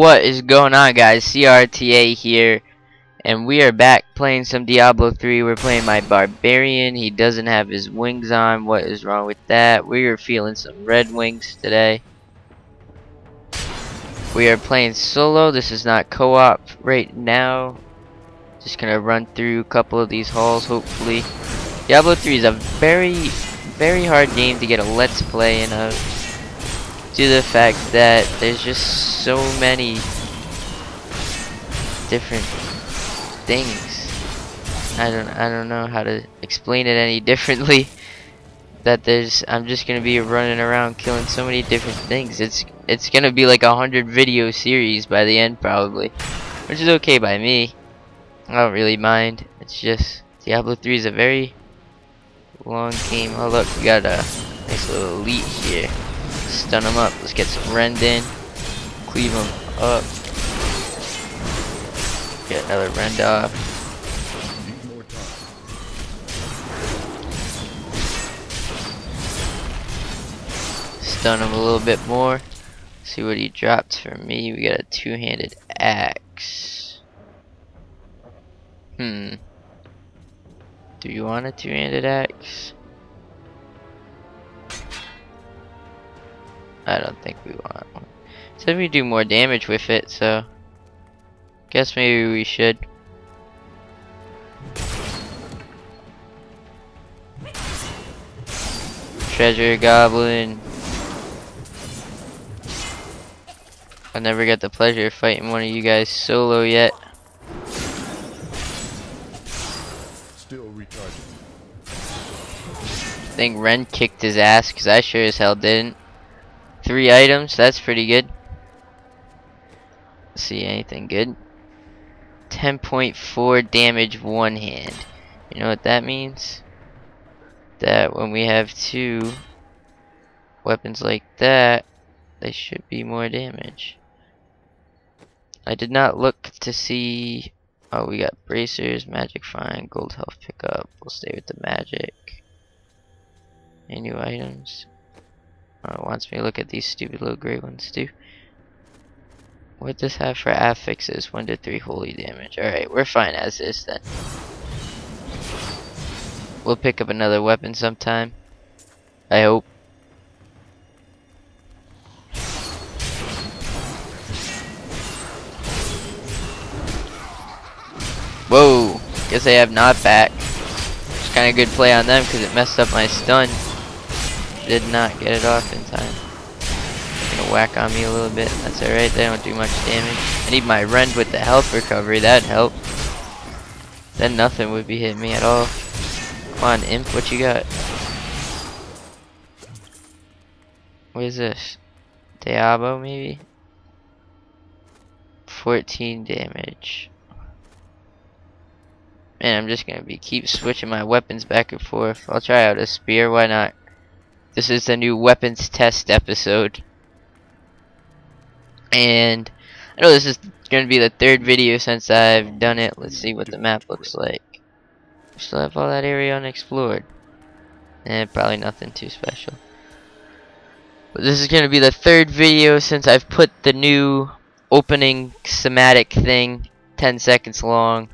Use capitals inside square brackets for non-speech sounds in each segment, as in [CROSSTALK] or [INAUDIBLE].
What is going on guys? CRTA here and we are back playing some Diablo 3. We're playing my Barbarian. He doesn't have his wings on. What is wrong with that? We are feeling some red wings today. We are playing solo. This is not co-op right now. Just gonna run through a couple of these halls hopefully. Diablo 3 is a very, very hard game to get a let's play in of to the fact that there's just so many different things. I don't I don't know how to explain it any [LAUGHS] differently. That there's I'm just gonna be running around killing so many different things. It's it's gonna be like a hundred video series by the end probably. Which is okay by me. I don't really mind. It's just Diablo 3 is a very long game. Oh look, we got a nice little elite here. Stun them up. Let's get some rend in. Cleave them up. Get another rend off. Stun him a little bit more. See what he dropped for me. We got a two-handed axe. Hmm. Do you want a two-handed axe? I don't think we want one. Said we do more damage with it, so guess maybe we should. Treasure Goblin. I never got the pleasure of fighting one of you guys solo yet. Still recharging. I think Rend kicked his ass because I sure as hell didn't. Three items, that's pretty good. Let's see anything good. 10.4 damage one hand. You know what that means? That when we have two weapons like that, they should be more damage. I did not look to see. Oh, we got bracers, magic find, gold health pickup. We'll stay with the magic. Any new items? Oh, it wants me to look at these stupid little gray ones too. What does have for affixes? 1 to 3 holy damage. Alright, we're fine as is then. We'll pick up another weapon sometime. I hope. Whoa! Guess I have not back. It's kind of good play on them because it messed up my stun did not get it off in time. Gonna whack on me a little bit. That's alright, they don't do much damage. I need my rend with the health recovery, that'd help. Then nothing would be hitting me at all. Come on, imp, what you got? What is this? Diabo, maybe? 14 damage. Man, I'm just gonna be keep switching my weapons back and forth. I'll try out a spear, why not? This is the new weapons test episode. And I know this is going to be the third video since I've done it. Let's see what the map looks like. Still have all that area unexplored. And probably nothing too special. But this is going to be the third video since I've put the new opening somatic thing 10 seconds long.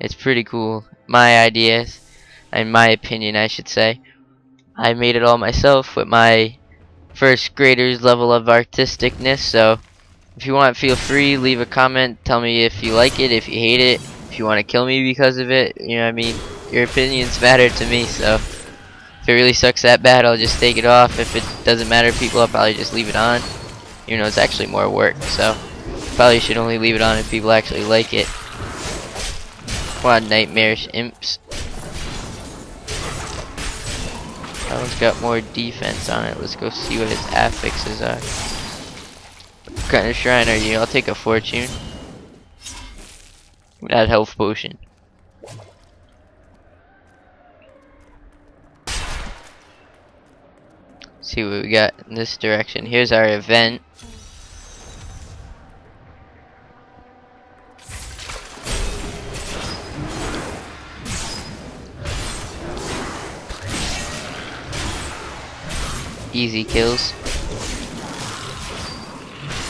It's pretty cool. My ideas. In my opinion, I should say. I made it all myself with my first grader's level of artisticness. So if you want, feel free, leave a comment. Tell me if you like it, if you hate it, if you want to kill me because of it. You know what I mean? Your opinions [LAUGHS] matter to me. So if it really sucks that bad, I'll just take it off. If it doesn't matter to people, I'll probably just leave it on. You know, it's actually more work. So probably should only leave it on if people actually like it. Come on, nightmarish imps. That one's got more defense on it. Let's go see what its affixes are. What kind of shrine are you? I'll take a fortune. That health potion. see what we got in this direction. Here's our event. Easy kills.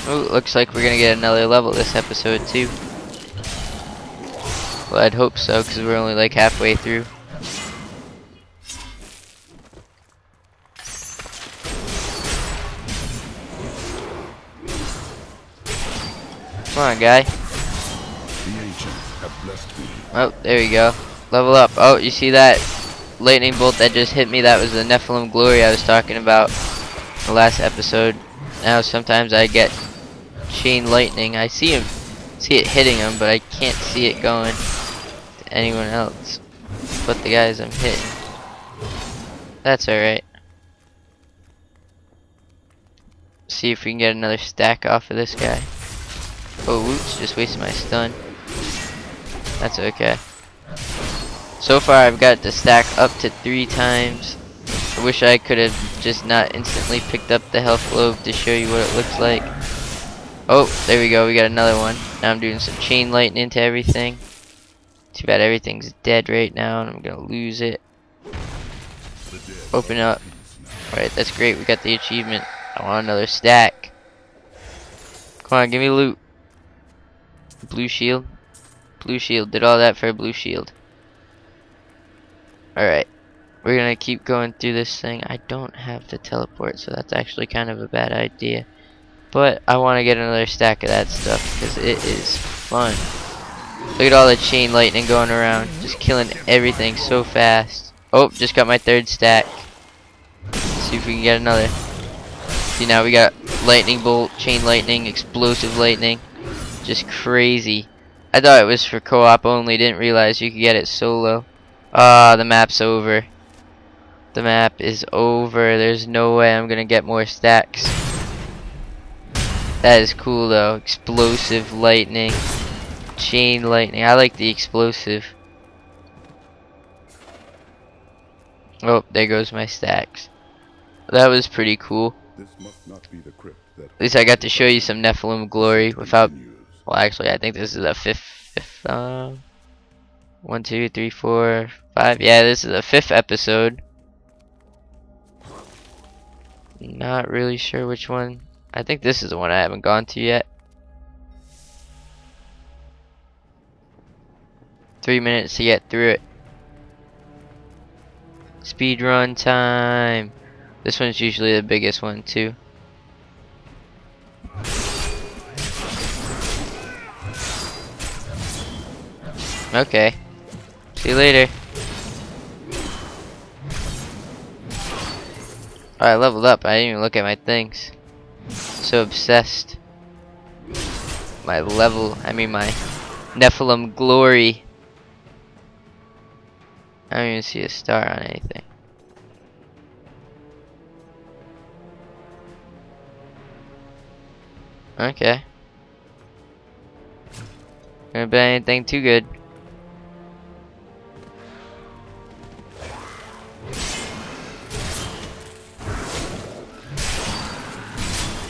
Oh, looks like we're gonna get another level this episode too. Well, I'd hope so, because we're only like halfway through. Come on, guy. The ancients have blessed me. Oh, there we go. Level up. Oh, you see that lightning bolt that just hit me? That was the Nephalem glory I was talking about the last episode. Now sometimes I get chain lightning. I see him, see it hitting him, but I can't see it going to anyone else but the guys I'm hitting. That's alright. See if we can get another stack off of this guy. Oh, whoops, just wasted my stun. That's okay. So far, I've got the stack up to three times. I wish I could have just not instantly picked up the health globe to show you what it looks like. Oh, there we go. We got another one. Now I'm doing some chain lightning to everything. Too bad everything's dead right now, and I'm gonna lose it. Open up. Alright, that's great. We got the achievement. I want another stack. Come on, give me loot. Blue shield. Blue shield. Did all that for a blue shield. Alright. We're gonna keep going through this thing. I don't have the teleport, so that's actually kind of a bad idea. But I want to get another stack of that stuff because it is fun. Look at all the chain lightning going around. Just killing everything so fast. Oh, just got my third stack. Let's see if we can get another. See now we got lightning bolt, chain lightning, explosive lightning. Just crazy. I thought it was for co-op only. Didn't realize you could get it solo. Ah, the map's over. The map is over. There's no way I'm gonna get more stacks. That is cool though. Explosive lightning. Chain lightning. I like the explosive. Oh, there goes my stacks. That was pretty cool. This must not be the crypt that At least I got to show you some Nephalem glory without. Well, actually, I think this is a fifth. fifth uh, one, two, three, four, five. Yeah, this is the fifth episode. Not really sure which one. I think this is the one I haven't gone to yet. Three minutes to get through it. Speed run time. This one's usually the biggest one too. Okay. See you later. Oh, I leveled up. I didn't even look at my things. So obsessed. My level, I mean my Nephalem glory. I don't even see a star on anything. Okay. Gonna be anything too good.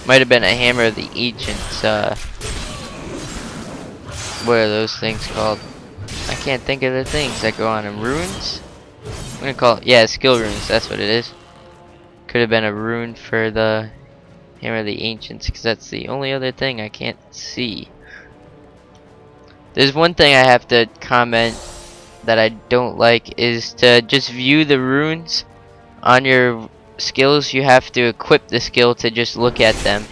Might have been a hammer of the ancients, uh what are those things called? I can't think of the things that go on in runes. I'm gonna call it yeah, skill runes, that's what it is. Could have been a rune for the Hammer of the Ancients, because that's the only other thing I can't see. There's one thing I have to comment that I don't like is to just view the runes on your skills. You have to equip the skill to just look at them.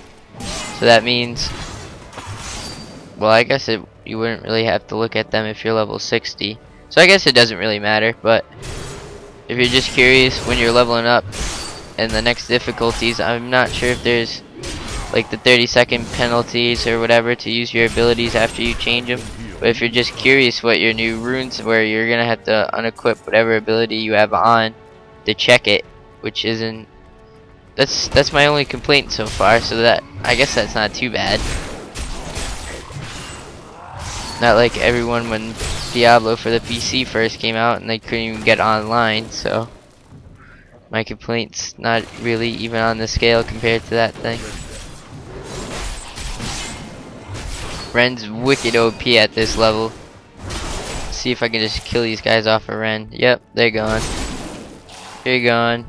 So that means, well, I guess it, you wouldn't really have to look at them if you're level 60. So I guess it doesn't really matter, but if you're just curious when you're leveling up and the next difficulties, I'm not sure if there's like the 30 second penalties or whatever to use your abilities after you change them. But if you're just curious what your new runes where you're gonna have to unequip whatever ability you have on to check it, which isn't that's that's my only complaint so far, so that I guess that's not too bad. Not like everyone when Diablo for the PC first came out and they couldn't even get online, so my complaint's not really even on the scale compared to that thing. Rend's wicked OP at this level. See if I can just kill these guys off of Ren. Yep, they're gone. They're gone.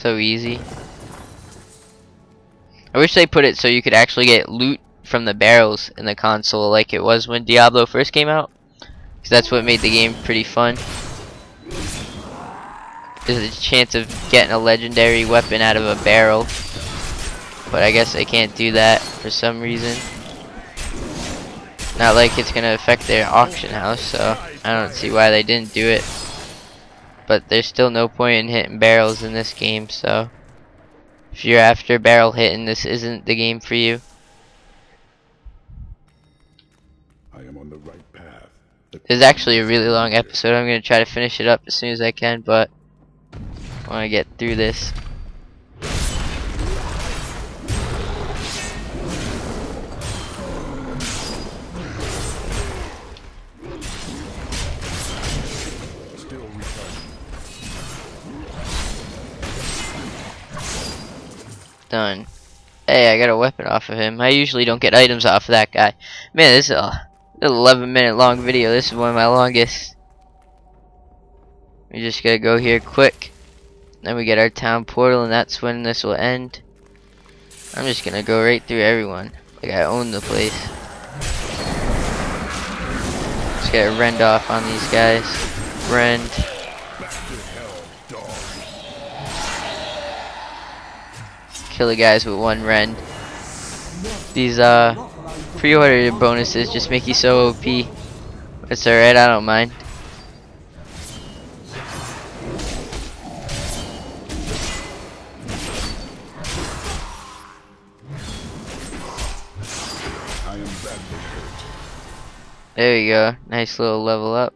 So easy. I wish they put it so you could actually get loot from the barrels in the console like it was when Diablo first came out. Because that's what made the game pretty fun. There's a chance of getting a legendary weapon out of a barrel. But I guess they can't do that for some reason. Not like it's gonna affect their auction house, so I don't see why they didn't do it. But there's still no point in hitting barrels in this game, so if you're after barrel hitting, this isn't the game for you. I am on the right path. This is actually a really long episode. I'm gonna try to finish it up as soon as I can, but I want to get through this. Done. Hey, I got a weapon off of him. I usually don't get items off of that guy. Man, this is a 11 minute long video. This is one of my longest. We just gotta go here quick. Then we get our town portal, and that's when this will end. I'm just gonna go right through everyone. Like I own the place. Just gotta rend off on these guys. Rend. Kill the guys with one rend. These uh pre-order bonuses just make you so OP. It's alright, I don't mind. There you go. Nice little level up.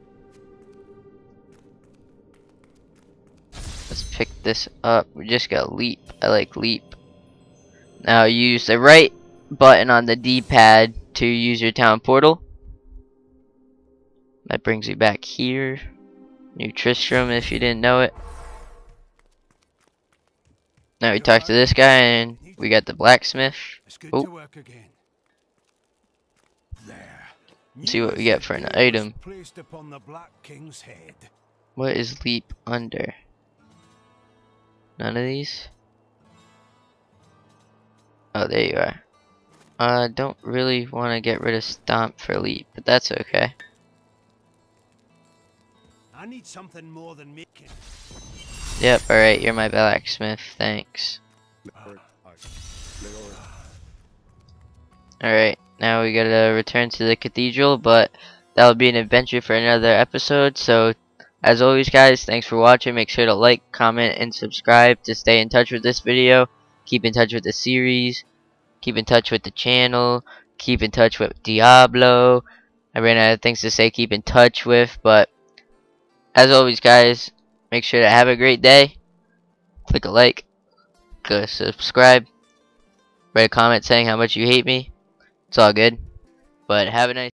Let's pick this up. We just got leap. I like leap. Now use the right button on the D-pad to use your town portal. That brings you back here. New Tristram if you didn't know it. Now we talk to this guy and we got the blacksmith. Oh. to work again. See what we get for an item. Placed upon the Black King's head. What is leap under? None of these? Oh, there you are. I uh, don't really want to get rid of stomp for leap, but that's okay. I need something more than making. Yep, alright, you're my blacksmith, thanks. Alright, now we gotta return to the cathedral, but that'll be an adventure for another episode, so as always guys, thanks for watching, make sure to like, comment, and subscribe to stay in touch with this video, keep in touch with the series, keep in touch with the channel, keep in touch with Diablo, I ran out of things to say keep in touch with, but as always guys, make sure to have a great day, click a like, a subscribe, write a comment saying how much you hate me, it's all good. But have a nice